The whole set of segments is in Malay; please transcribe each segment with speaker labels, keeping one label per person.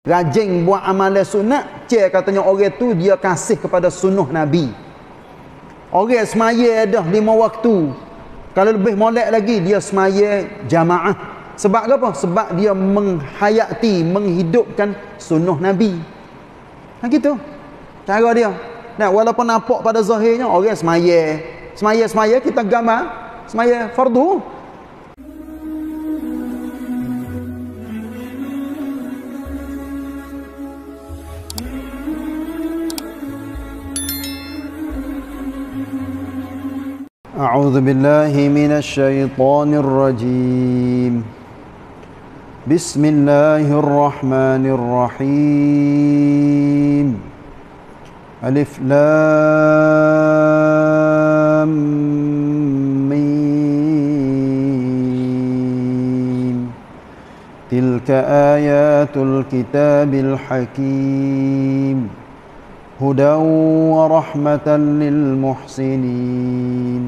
Speaker 1: rajin buat amalan sunat cek katanya orang tu dia kasih kepada sunnah nabi. Orang semaya dah lima waktu. Kalau lebih molek lagi dia semaya jamaah. Sebab apa? Sebab dia menghayati menghidupkan sunnah nabi. Ha gitu. Cara dia. Nah walaupun nampak pada zahirnya orang semaya. Semaya semaya kita gambar. Semaya fardu أعوذ بالله من الشيطان الرجيم. بسم الله الرحمن الرحيم. ألف لام ميم. تلك آيات الكتاب الحكيم. هدى ورحمة للمحسنين.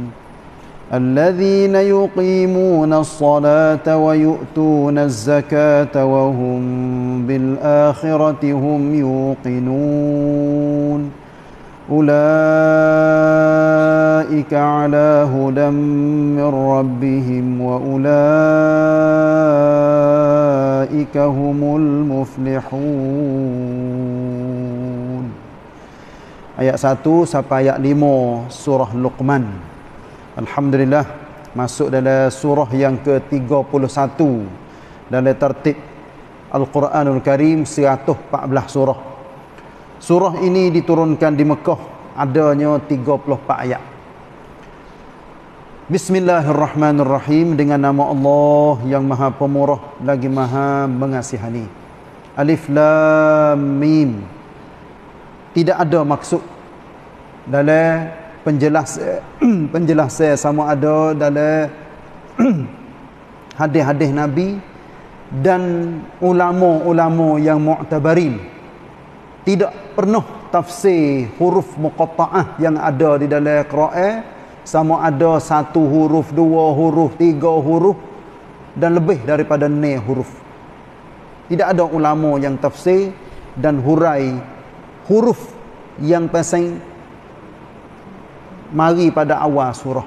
Speaker 1: الذين يقيمون الصلاة ويؤتون الزكاة وهم بالآخرة هم يوقنون. أولئك على هدى من ربهم وأولئك هم المفلحون. آيات 1 sampai ayat 5 surah Luqman. Alhamdulillah masuk dalam surah yang ke-31 dalam tertib Al-Quranul Karim 114 surah. Surah ini diturunkan di Mekah adanya 34 ayat. Bismillahirrahmanirrahim dengan nama Allah yang Maha Pemurah lagi Maha Mengasihani. Alif Lam Mim. Tidak ada maksud dalam penjelas penjelas sama ada dalam hadis-hadis Nabi dan ulama-ulama yang mu'tabarin tidak pernah tafsir huruf muqatta'ah yang ada di dalam Quran sama ada satu huruf, dua huruf, tiga huruf dan lebih daripada ni huruf. Tidak ada ulama yang tafsir dan hurai huruf yang pasang mari pada awal surah.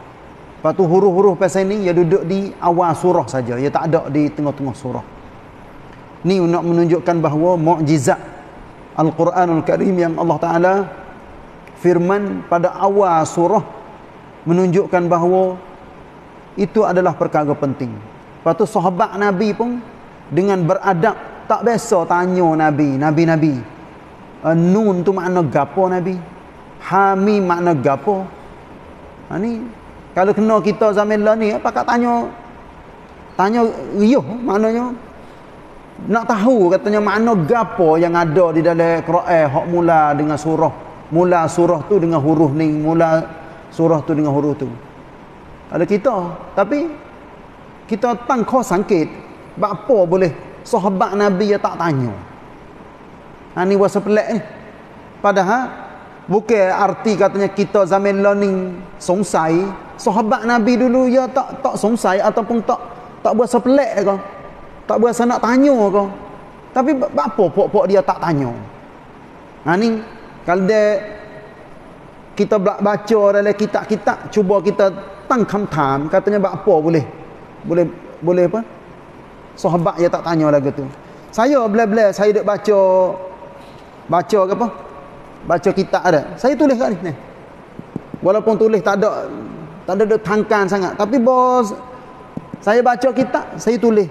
Speaker 1: Lepas tu huruf-huruf pasal ni dia duduk di awal surah saja. Dia tak ada di tengah-tengah surah. Ni nak menunjukkan bahawa mukjizat Al-Quranul Karim yang Allah Taala firman pada awal surah menunjukkan bahawa itu adalah perkara penting. Lepas tu sahabat Nabi pun dengan beradab tak biasa tanya Nabi, Nabi-Nabi. Uh, nun tu makna gapo Nabi? Hamim makna gapo? Ha ni kalau kena kita zaman lah ni apa kat tanya? Tanya riuh maknanya. Nak tahu katanya makna gapo yang ada di dalam Quran hak mula dengan surah. Mula surah tu dengan huruf ni mula surah tu dengan huruf tu. Ada kita tapi kita tangkau sangkit apa boleh sahabat nabi ya tak tanya? Ha ni wasa pelak ni padahal Bukan arti katanya kita zaman learning songsai. Sahabat Nabi dulu ya tak tak songsai ataupun tak tak berasa pelik ke. Tak berasa nak tanya ke. Tapi apa pok-pok dia tak tanya. Ha ni kalau dia kita baca dalam kitab-kitab cuba kita tang kamtam katanya apa boleh boleh boleh apa sahabat dia tak tanya lagi tu saya bila-bila saya duk baca baca apa baca kitab ada. Saya tulis kat ni. Walaupun tulis tak ada tak ada tangkan sangat, tapi bos saya baca kitab, saya tulis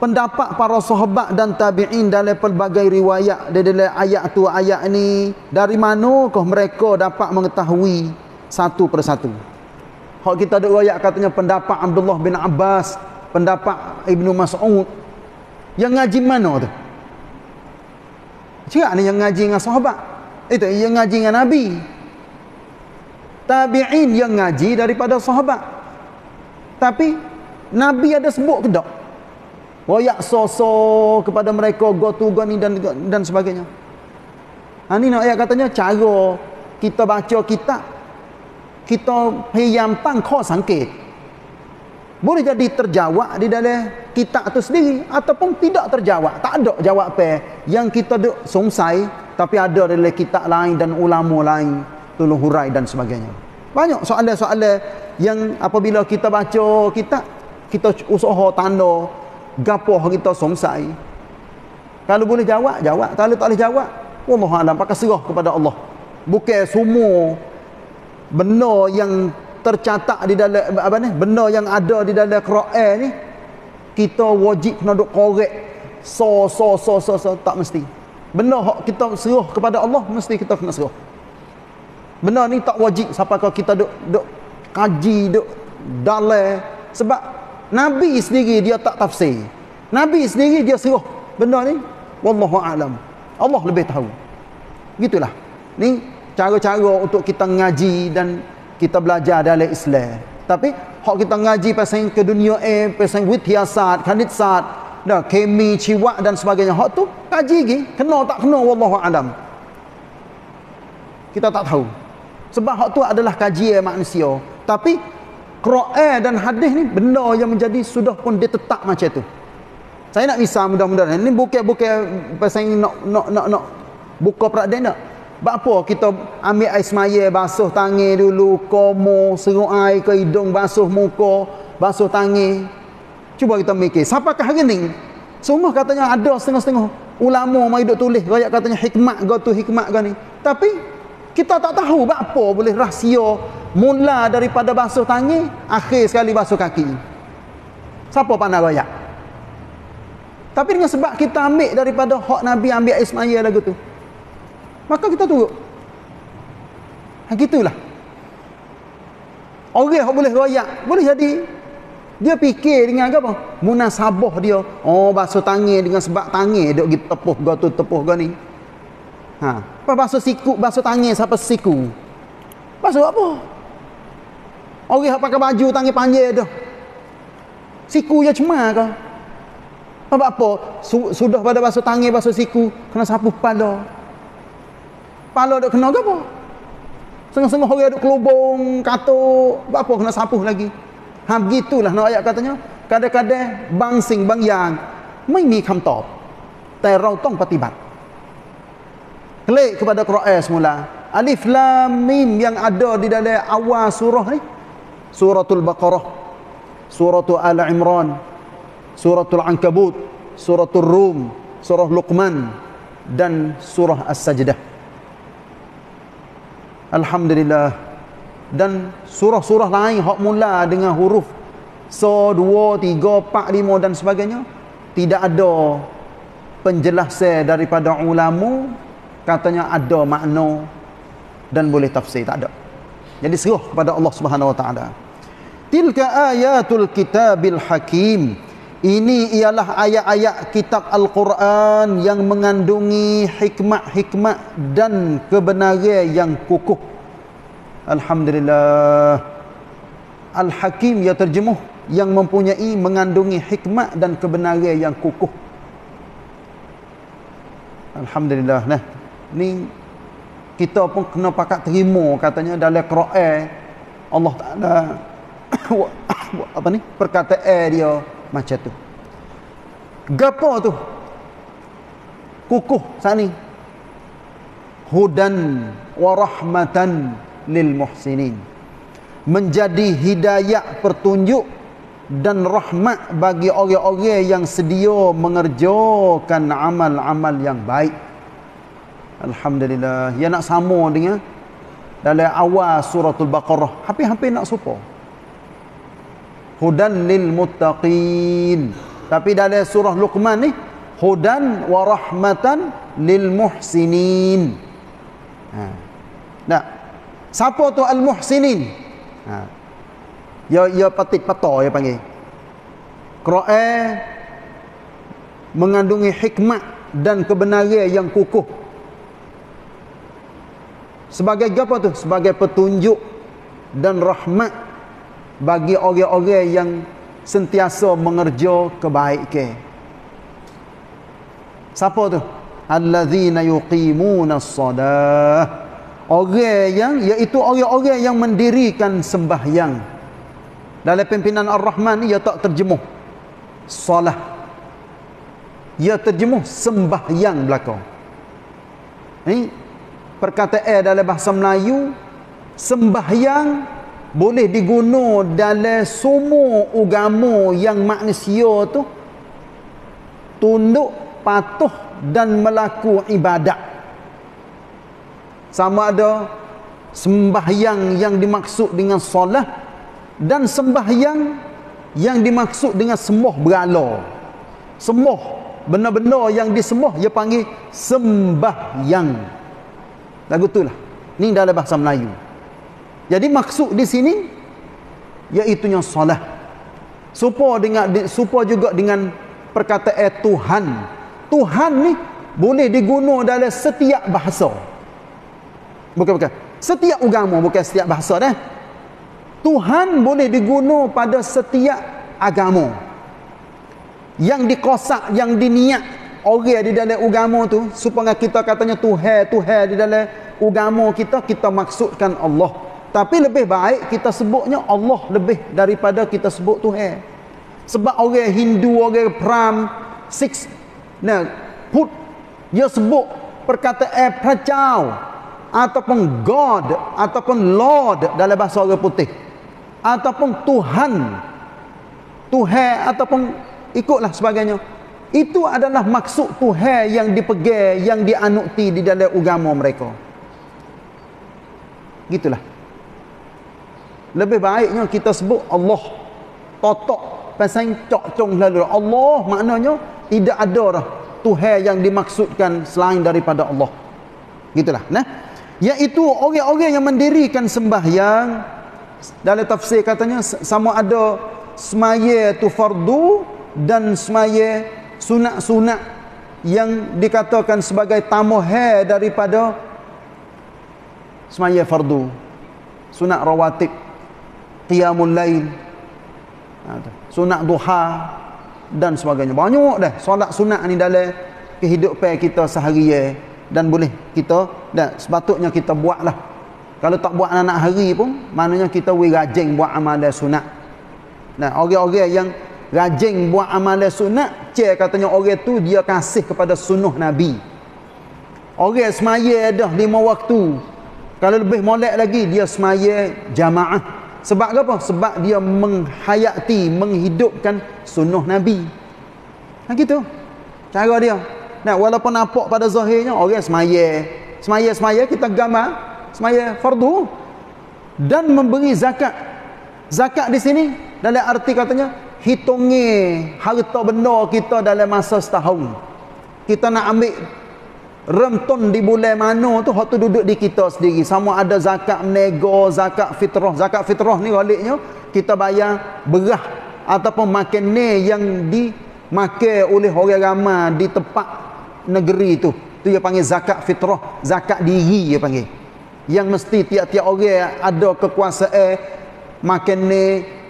Speaker 1: pendapat para sahabat dan tabi'in dalam pelbagai riwayat dalam ayat tu ayat ni dari manakah mereka dapat mengetahui satu persatu. Hak kita ada riwayat katanya pendapat Abdullah bin Abbas, pendapat Ibnu Mas'ud. Yang ngaji mana tu? Cakap ni yang ngaji dengan sahabat. Itu yang ngaji dengan Nabi. Tabi'in yang ngaji daripada sahabat. Tapi Nabi ada sebut ke tak? Wayak soso kepada mereka gotu gani dan dan sebagainya. Ha ni nak ayat katanya cara kita baca kita payam tang kau sangkit. boleh jadi terjawab di dalam kitab itu sendiri ataupun tidak terjawab tak ada jawab apa yang kita duk sungsai tapi ada dalam kitab lain dan ulama lain tolong hurai dan sebagainya. Banyak soalan-soalan yang apabila kita baca kitab kita usaha tanda gapo kita sungsai kalau boleh jawab jawab. Kalau tak boleh jawab wallahu alam pakai serah kepada Allah. Bukan semua benda yang tercatat di dalam apa ni benda yang ada di dalam Quran ni kita wajib kena duk korek. So so so so so tak mesti benda hak kita serah kepada Allah mesti kita kena serah benda ni tak wajib siapa kau kita duk duk kaji duk dalai. Sebab nabi sendiri dia tak tafsir. Nabi sendiri dia serah benda ni? Wallahu alam. Allah lebih tahu. Gitulah. Ni cara-cara untuk kita ngaji dan kita belajar dalam Islam. Tapi hak kita ngaji pasal ke dunia eh pasal witiasat, kanitsat, dah kemi, ciwak dan sebagainya. Hak tu kaji lagi, kena tak kena wallahu alam. Kita tak tahu. Sebab hak tu adalah kajian manusia. Tapi Quran dan hadis ni benda yang menjadi sudah pun dia tetap macam tu. Saya nak misal mudah-mudahan. Ini bukan-bukan pasal nak nak nak nak buka peradaban tak? apa kita ambil air semaya basuh tangan dulu, komo, seruk air ke hidung, basuh muka, basuh tangan. Cuba kita mikir, siapakah hari ni? Semua katanya ada setengah-setengah ulama mai duk tulis rakyat katanya hikmat go tu hikmat go ni. Tapi kita tak tahu apa boleh rahsia mula daripada basuh tangan, akhir sekali basuh kaki. Siapa pandai rakyat? Tapi dengan sebab kita ambil daripada hak Nabi ambil Ismail lagu tu maka kita turut ha, gitulah orang yang boleh royak boleh jadi dia fikir dengan apa munasabah dia. Oh basuh tangan dengan sebab tangan. Duk pergi tepuh gua tu tepuh gua ni. Ha. Apa basuh siku basuh tangan siapa siku? Basuh apa? Orang pakai baju tangan panjang tu siku je cuma ke apa apa? Sudah pada basuh tangan basuh siku kena sapu kepala Pala duk kena ke apa? Sengah-sengah orang duk kelubung, katuk, apa kena sapuh lagi. Ha begitulah nak ayat katanya. Kadang-kadang bangsing bang yang ไม่มีคำตอบแต่เราต้องปฏิบัติ Klik kepada Quran semula. Alif Lam Mim yang ada di dalam awal surah ni. Suratul Baqarah, Suratul Al Imran, Suratul Ankabut, Suratul Rum, Surah Luqman dan Surah As-Sajdah. Alhamdulillah dan surah-surah lain hak mula dengan huruf so, dua, tiga, empat, lima dan sebagainya tidak ada penjelasan daripada ulama katanya ada makna dan boleh tafsir tak ada. Jadi serah kepada Allah Subhanahu wa taala. Tilka ayatul kitabil hakim. Ini ialah ayat-ayat kitab Al-Quran yang mengandungi hikmat-hikmat dan kebenaran yang kukuh. Alhamdulillah. Al-Hakim ya terjemuh yang mempunyai mengandungi hikmat dan kebenaran yang kukuh. Alhamdulillah. Nah, ni kita pun kena pakat terima katanya dalam Quran Allah Taala apa ni perkataan dia macam tu gapo tu kukuh sani hudan wa rahmatan lil muhsinin. Menjadi hidayah petunjuk dan rahmat bagi orang-orang yang sedia mengerjakan amal-amal yang baik. Alhamdulillah. Ya nak sama dengan dalam awal suratul baqarah hampir-hampir nak serupa. Hudan lil muttaqin. Tapi dalam surah luqman ni hudan wa rahmatan lil muhsinin. Ha. Nah siapa tu al muhsinin ha ya ya patik pata ya panggil Quran mengandungi hikmat dan kebenaran yang kukuh sebagai apa tu sebagai petunjuk dan rahmat bagi orang-orang yang sentiasa mengerja kebaikan. Siapa tu? Allazina yuqimuna as-salah. Orang yang iaitu orang-orang yang mendirikan sembahyang. dalam pimpinan Ar-Rahman ia tak terjemuh solah ia terjemuh sembahyang belakang ni perkataan dalam bahasa Melayu sembahyang boleh diguna dalam semua agama yang manusia tu tunduk patuh dan melaku ibadat sama ada sembahyang yang dimaksud dengan solat dan sembahyang yang dimaksud dengan sembah berala sembah benar-benar yang disembah dia panggil sembahyang lagu itulah ni dalam bahasa Melayu jadi maksud di sini iaitu yang solat. Supaya dengan supaya juga dengan perkataan Tuhan. Tuhan ni boleh digunakan dalam setiap bahasa. Bukan bukan. Setiap agama bukan setiap bahasa dah. Tuhan boleh digunakan pada setiap agama. Yang dikosak, yang diniat orang di dalam agama tu supaya kita katanya Tuhan, Tuhan di dalam agama kita kita maksudkan Allah. Tapi lebih baik kita sebutnya Allah lebih daripada kita sebut Tuhan. Sebab orang Hindu, orang Pram, six, nah, put, dia sebut perkataan Pracau ataupun God ataupun Lord dalam bahasa orang putih. Ataupun Tuhan. Tuhan ataupun ikutlah sebagainya. Itu adalah maksud Tuhan yang dipegang yang dianuti di dalam agama mereka. Gitulah. Lebih baiknya kita sebut Allah. Totok pasang cok cong lalu. Allah maknanya tidak ada dah Tuhan yang dimaksudkan selain daripada Allah. Gitulah nah iaitu orang-orang yang mendirikan sembahyang. Dalam tafsir katanya sama ada semaya tu fardu dan semaya sunat-sunat yang dikatakan sebagai tamuhai daripada semaya fardu. Sunat rawatib qiyamul lail ha, sunat duha dan sebagainya. Banyak dah solat sunat ni dalam kehidupan kita seharian dan boleh kita dan sepatutnya kita buatlah kalau tak buat anak hari pun maknanya kita we rajin buat amalan sunat nah orang-orang yang rajin buat amalan sunat cek katanya orang tu dia kasih kepada sunnah nabi orang semaya dah lima waktu kalau lebih molek lagi dia semaya jamaah sebab apa? Sebab dia menghayati, menghidupkan sunnah Nabi. Nah gitu. Cara dia. Nah, walaupun nampak pada zahirnya orang semaya, semaya-semaya kita gambar semaya fardu dan memberi zakat. Zakat di sini dalam arti katanya hitungi harta benda kita dalam masa setahun. Kita nak ambil Rentun di bulan mana tu hak tu duduk di kita sendiri. Sama ada zakat nego, zakat fitrah. Zakat fitrah ni baliknya kita bayar berah ataupun makan ne yang dimakan oleh orang ramai di tempat negeri tu. Tu dia panggil zakat fitrah, zakat diri dia panggil. Yang mesti tiap-tiap orang ada kekuasaan makan ne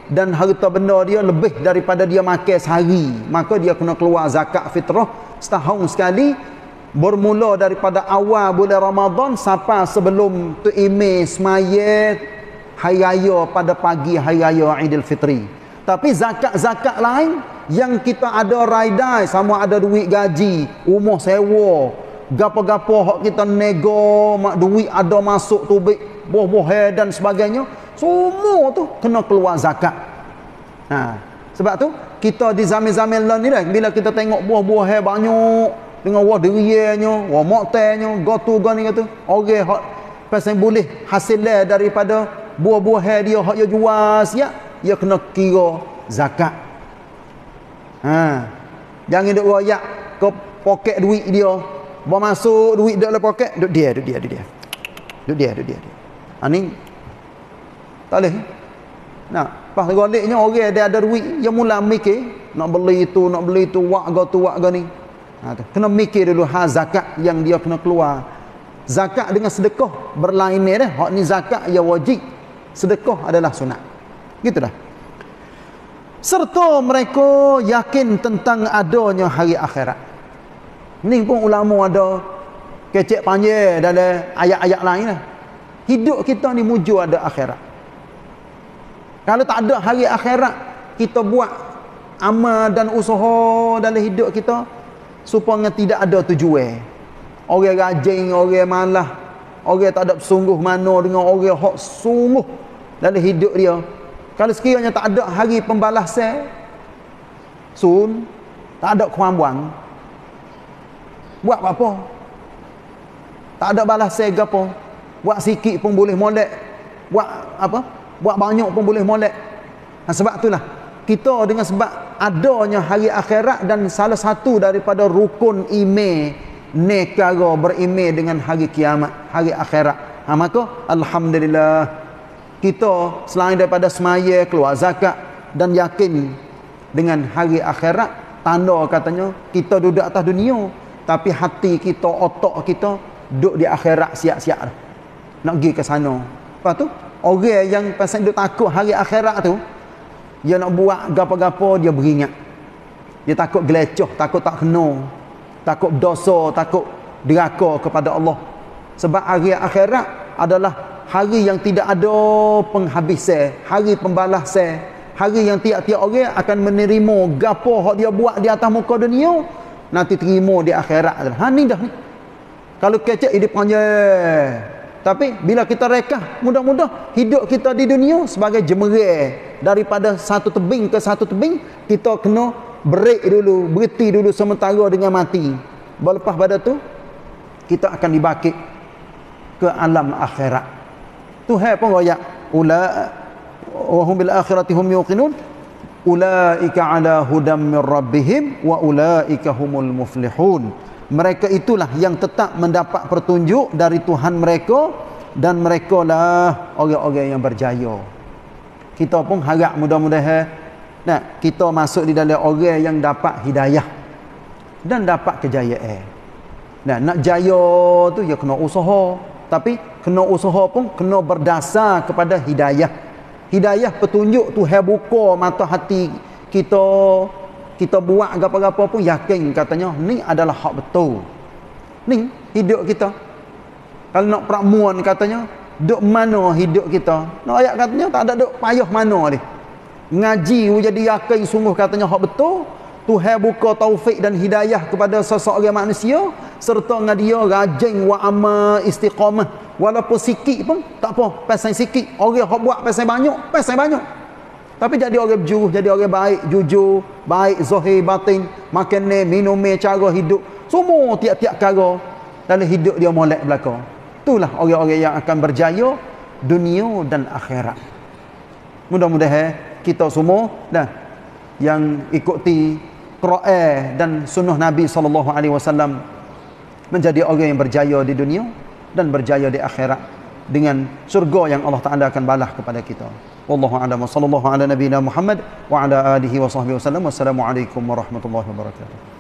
Speaker 1: dan harta benda dia lebih daripada dia makan sehari. Maka dia kena keluar zakat fitrah setahun sekali bermula daripada awal bulan Ramadan sampai sebelum tu ime semaya hari raya pada pagi hari raya Aidilfitri. Tapi zakat-zakat lain yang kita ada raidai sama ada duit gaji, rumah sewa, gapo-gapo hak kita nego, mak duit ada masuk tubik, buah-buah dan sebagainya, semua tu kena keluar zakat. Ha, sebab tu kita di zaman-zaman ni dah bila kita tengok buah-buah banyak dengan wah derianya, wah moktelnya, gotu gani kata. Orang hak pasal boleh hasil daripada buah-buah dia hak dia jual siap, dia kena kira zakat. Ha. Jangan duk royak ke poket duit dia. Bawa masuk duit dalam poket, duk dia, duk dia, duk dia. Duk dia, duk dia. dia. Ha ni tak boleh. Nah, pas goliknya orang dia ada duit, dia mula mikir nak beli itu, nak beli itu, wak go tu, wak go ni. Ha, kena mikir dulu ha zakat yang dia kena keluar. Zakat dengan sedekah berlain ni dah. Hak ni zakat ya wajib. Sedekah adalah sunat. Gitulah. Serta mereka yakin tentang adanya hari akhirat. Ni pun ulama ada kecek panjang dalam ayat-ayat lain lah. Hidup kita ni muju ada akhirat. Kalau tak ada hari akhirat, kita buat amal dan usaha dalam hidup kita supaya tidak ada tujuan. Orang rajin, orang malah, orang tak ada sungguh mana dengan orang hak sungguh dalam hidup dia. Kalau sekiranya tak ada hari pembalasan, sun, tak ada kemampuan, buat apa? Tak ada balasan ke apa? Buat sikit pun boleh molek. Buat apa? buat banyak pun boleh molek nah, sebab itulah kita dengan sebab adanya hari akhirat dan salah satu daripada rukun ime nekara berime dengan hari kiamat hari akhirat ha, maka Alhamdulillah kita selain daripada semaya keluar zakat dan yakin dengan hari akhirat tanda katanya kita duduk atas dunia tapi hati kita otak kita duduk di akhirat siap-siap nak pergi ke sana. Lepas tu orang yang pasal dia takut hari akhirat tu dia nak buat gapo-gapo dia beringat. Dia takut gelecoh takut tak kena takut dosa takut deraka kepada Allah. Sebab hari akhirat adalah hari yang tidak ada penghabisan hari pembalasan hari yang tiap-tiap orang akan menerima gapo hak dia buat di atas muka dunia nanti terima di akhirat ha ni dah ni kalau kecek dia panjang tapi bila kita reka mudah-mudah hidup kita di dunia sebagai jemerai daripada satu tebing ke satu tebing, kita kena break dulu, berhenti dulu sementara dengan mati. Lepas pada tu, kita akan dibakit ke alam akhirat. Tuhan pun royak. Ula wa hum bil akhirati hum yuqinun. Ulaika ala hudam min rabbihim wa ulaika humul muflihun mereka itulah yang tetap mendapat pertunjuk dari Tuhan mereka dan mereka lah orang-orang yang berjaya kita pun harap mudah-mudahan nah, kita masuk di dalam orang yang dapat hidayah dan dapat kejayaan nah, nak jaya tu ya kena usaha tapi kena usaha pun kena berdasar kepada hidayah. Hidayah petunjuk tu buka mata hati kita kita buat apa-apa pun yakin katanya ni adalah hak betul. Ni hidup kita. Kalau nak pramuan katanya duk mana hidup kita? Nak ayat katanya tak ada duk payah mana ni. Ngaji jadi yakin sungguh katanya hak betul. Tuhan buka taufik dan hidayah kepada seseorang manusia serta dengan dia rajin wa amma istiqamah walaupun sikit pun tak apa pasal sikit orang hak buat pasal banyak pasal banyak tapi jadi orang berjuruh, jadi orang baik, jujur, baik, zahir, batin, makan ni, minum cara hidup. Semua tiap-tiap cara dalam hidup dia molek belakang. Itulah orang-orang yang akan berjaya dunia dan akhirat. Mudah-mudahan kita semua dah yang ikuti Quran dan sunnah Nabi sallallahu alaihi wasallam menjadi orang yang berjaya di dunia dan berjaya di akhirat dengan surga yang Allah Taala akan balas kepada kita. Wallahu a'lam. Sallallahu ala nabiyyina Muhammad wa ala alihi wa sahbihi wasallam. Wassalamualaikum warahmatullahi wabarakatuh.